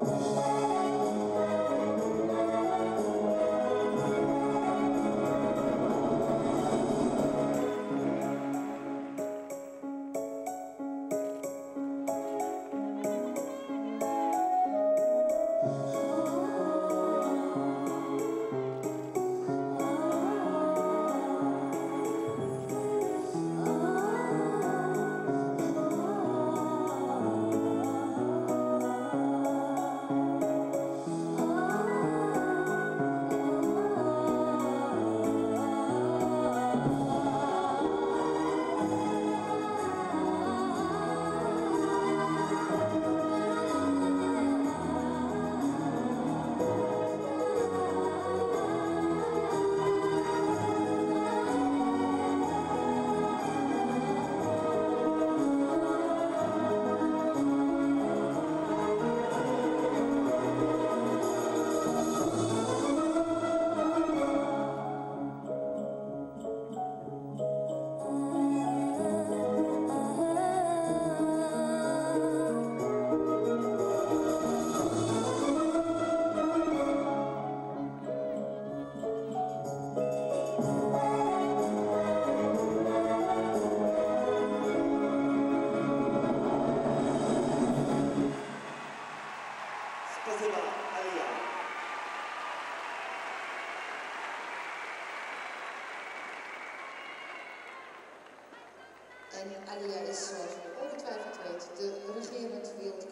Oh. Kazima Alia. En Alia is, zoals u ongetwijfeld weet, de regerend wereldkampioen.